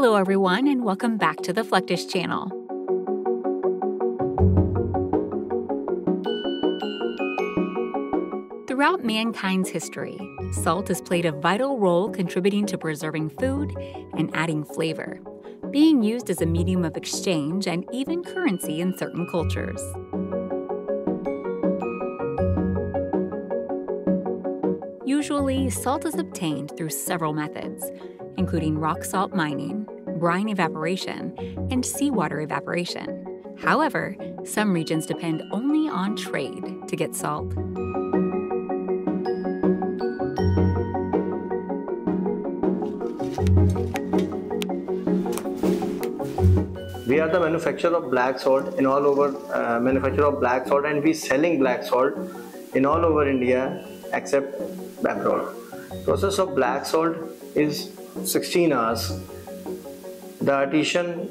Hello, everyone, and welcome back to the Fluctus channel. Throughout mankind's history, salt has played a vital role contributing to preserving food and adding flavor, being used as a medium of exchange and even currency in certain cultures. Usually, salt is obtained through several methods, including rock salt mining, brine evaporation, and seawater evaporation. However, some regions depend only on trade to get salt. We are the manufacturer of black salt in all over uh, manufacturer of black salt and we selling black salt in all over India except abroad. Process of black salt is 16 hours. The artisan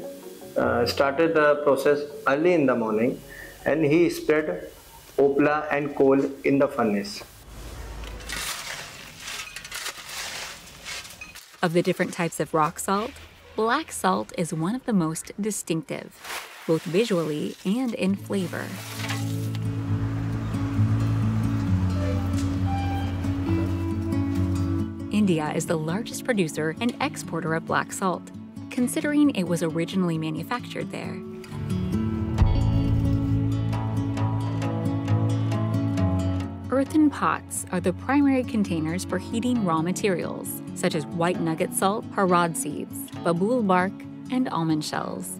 uh, started the process early in the morning and he spread opla and coal in the furnace. Of the different types of rock salt, black salt is one of the most distinctive, both visually and in flavor. India is the largest producer and exporter of black salt, considering it was originally manufactured there. Earthen pots are the primary containers for heating raw materials, such as white nugget salt, harad seeds, babul bark, and almond shells.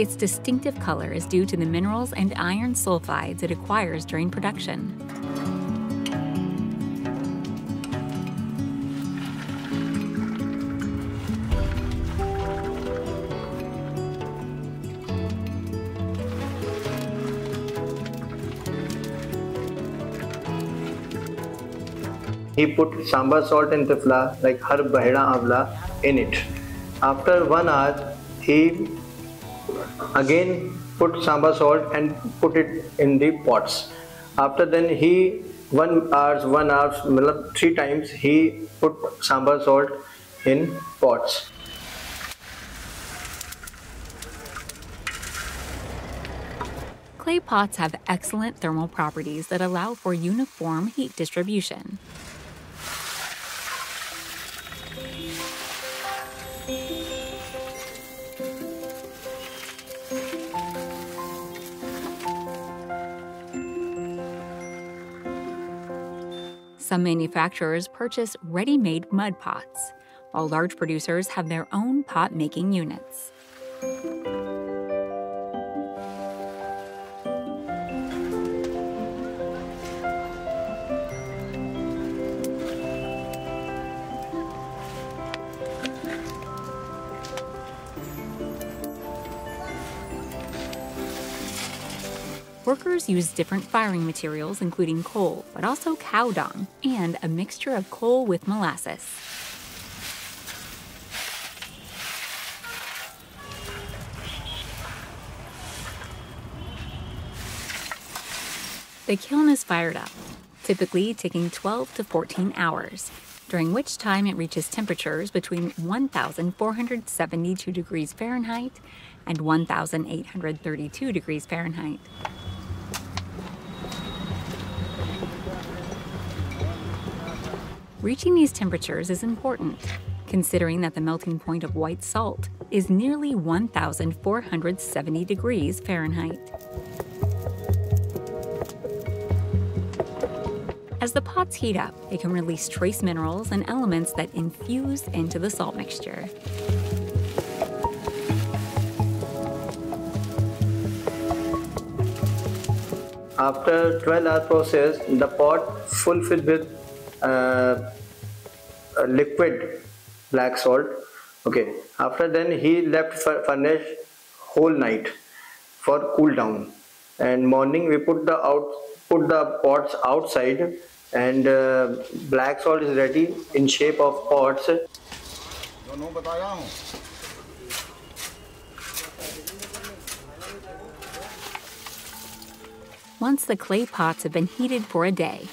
Its distinctive color is due to the minerals and iron sulfides it acquires during production. He put sambar salt in Triphala like har baheda avla in it. After one hour, he again put sambar salt and put it in the pots after then he one hours one hours three times he put sambar salt in pots Clay pots have excellent thermal properties that allow for uniform heat distribution. Some manufacturers purchase ready made mud pots, while large producers have their own pot making units. Workers use different firing materials, including coal, but also cow dung, and a mixture of coal with molasses. The kiln is fired up, typically taking 12 to 14 hours, during which time it reaches temperatures between 1,472 degrees Fahrenheit and 1,832 degrees Fahrenheit. Reaching these temperatures is important, considering that the melting point of white salt is nearly 1,470 degrees Fahrenheit. As the pots heat up, they can release trace minerals and elements that infuse into the salt mixture. After 12 hour process, the pot fulfilled with uh, liquid black salt okay. After then he left for furnace whole night for cool down. And morning we put the out put the pots outside and uh, black salt is ready in shape of pots. Once the clay pots have been heated for a day,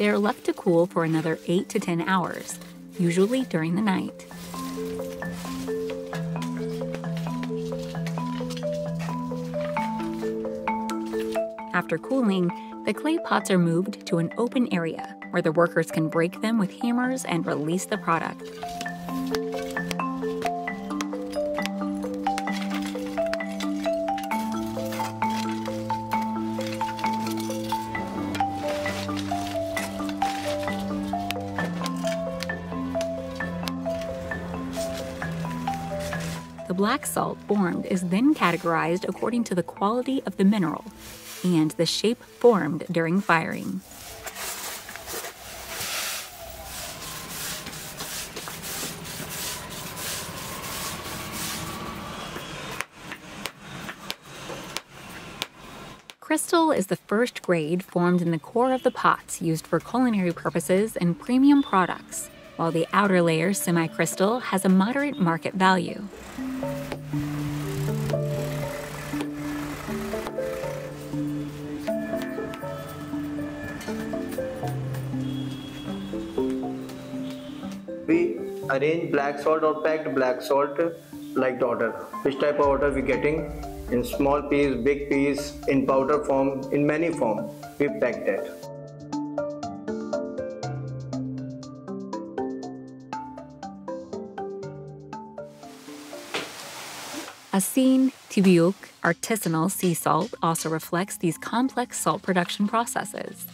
they are left to cool for another 8 to 10 hours, usually during the night. After cooling, the clay pots are moved to an open area where the workers can break them with hammers and release the product. Black salt formed is then categorized according to the quality of the mineral and the shape formed during firing. Crystal is the first grade formed in the core of the pots used for culinary purposes and premium products, while the outer layer semi-crystal has a moderate market value. Arrange black salt or packed black salt like the order. Which type of order we getting? In small piece, big piece, in powder form, in many form. We pack that. Asin Tibuok artisanal sea salt also reflects these complex salt production processes.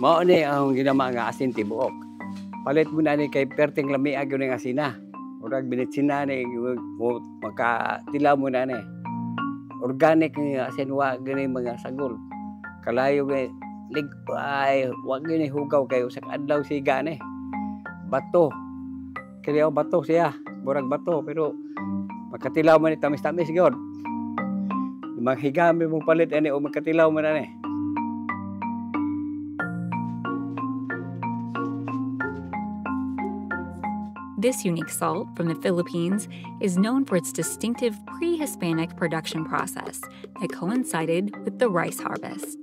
Mao ni ang ginama nga asin tibuok. Palit mo na ni kay perting lami agyo ng asina. Urag binitsina ni mo makatilaw mo na ni. Organic nga asin wa gani mga sagol. Kalayo nga lig ay wa gani hugaw kayo sa adlaw siga ni. Bato. Kaya bato siya. Burag bato pero makatilaw man ni tamis-tamis gyud. Maghigami mo palit ani o makatilaw man na This unique salt from the Philippines is known for its distinctive pre Hispanic production process that coincided with the rice harvest.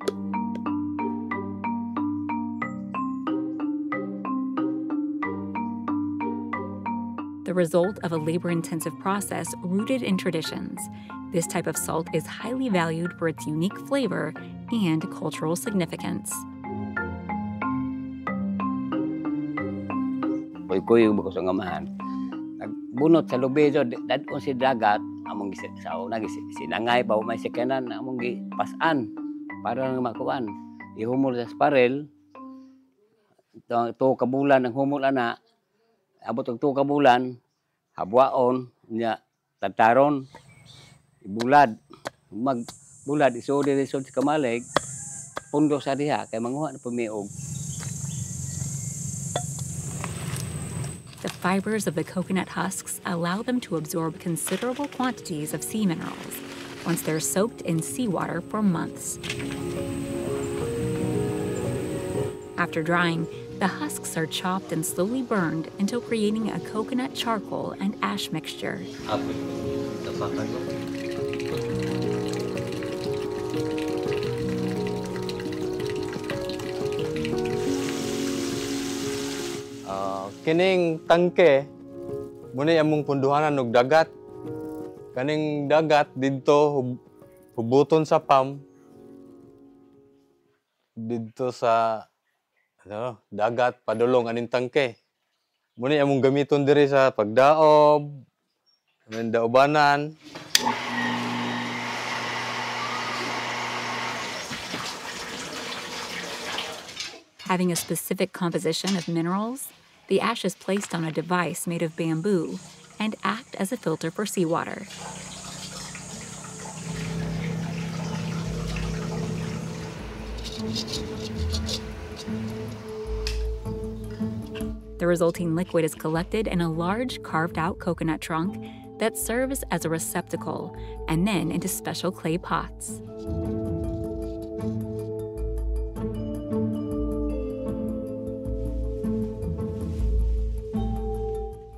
The result of a labor intensive process rooted in traditions. This type of salt is highly valued for its unique flavor and cultural significance. Kuy ko sa ngamahan. Nagbunot sa lubedo, dadon si dagat, among sa una, sinangay pa, may sikanan, among pasan, para nang makuan. Ihumol sa sparel, to, kabulan ang humol ana, abot ang to kabulan, habwaon, nya, tataron, ibulad, magbulad, isod, isod sa kamalig, pundo sa diha, kay manguha na pumiog. Fibers of the coconut husks allow them to absorb considerable quantities of sea minerals once they're soaked in seawater for months. After drying, the husks are chopped and slowly burned until creating a coconut charcoal and ash mixture. Ah, kining tangke muna among punduhanan og dagat. Kaning dagat didto hubuton sa pam. Didto sa ano, dagat padulong aning tangke. Muna among gamiton diri sa pagdaob aning daobanan. Having a specific composition of minerals the ash is placed on a device made of bamboo and act as a filter for seawater. The resulting liquid is collected in a large carved out coconut trunk, that serves as a receptacle and then into special clay pots.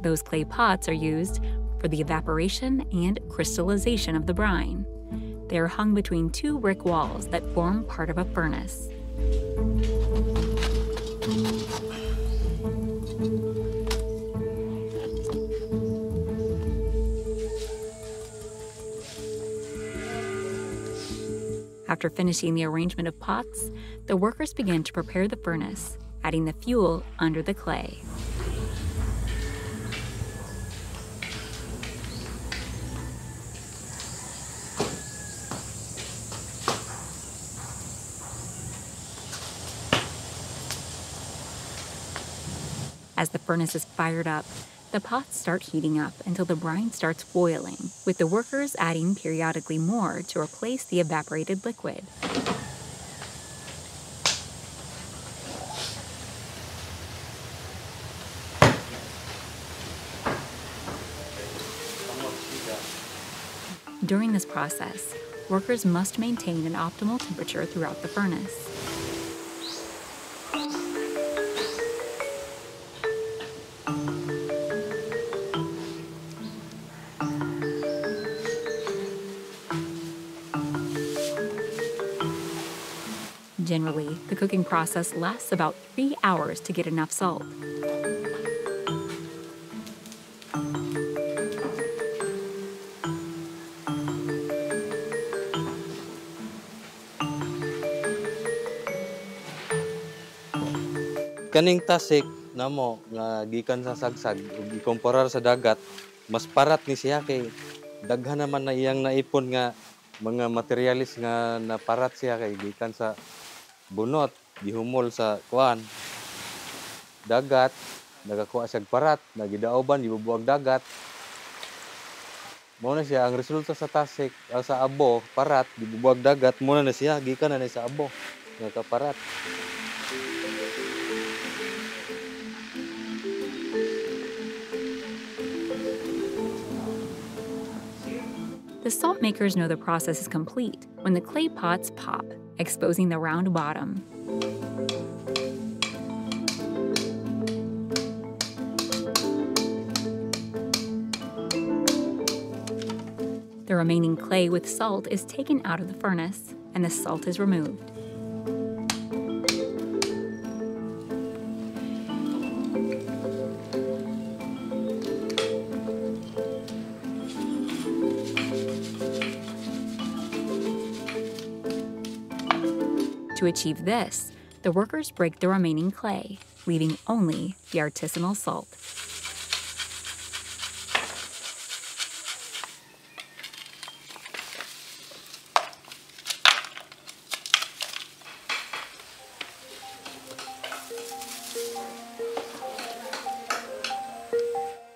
Those clay pots are used for the evaporation and crystallization of the brine. They are hung between two brick walls that form part of a furnace. After finishing the arrangement of pots, the workers begin to prepare the furnace, adding the fuel under the clay. As the furnace is fired up, the pots start heating up until the brine starts boiling, with the workers adding periodically more to replace the evaporated liquid. During this process, workers must maintain an optimal temperature throughout the furnace. Generally, the cooking process lasts about three hours to get enough salt. Kaning tasik namo nga gikan sa sagsag ug ikomparar sa dagat mas parat ni siya kay daghan naman na iyang naipon nga mga materialis nga naparat siya kay gikan sa bunot gihumol sa dagat nagakuha siya parat nagidaoban dagat. Mao na siya ang resulta sa tasik ah, sa abo parat dagat na siya gikan na sa abo The salt makers know the process is complete when the clay pots pop, exposing the round bottom. The remaining clay with salt is taken out of the furnace and the salt is removed. To achieve this, the workers break the remaining clay, leaving only the artisanal salt.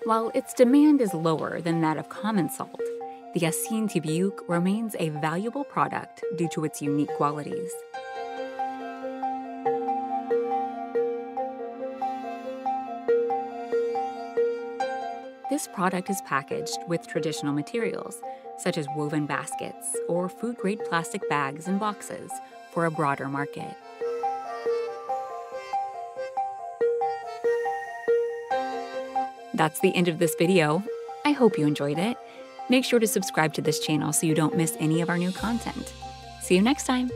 While its demand is lower than that of common salt, the Asin Tibuok remains a valuable product due to its unique qualities. This product is packaged with traditional materials, such as woven baskets or food grade plastic bags and boxes, for a broader market. That's the end of this video. I hope you enjoyed it. Make sure to subscribe to this channel so you don't miss any of our new content. See you next time!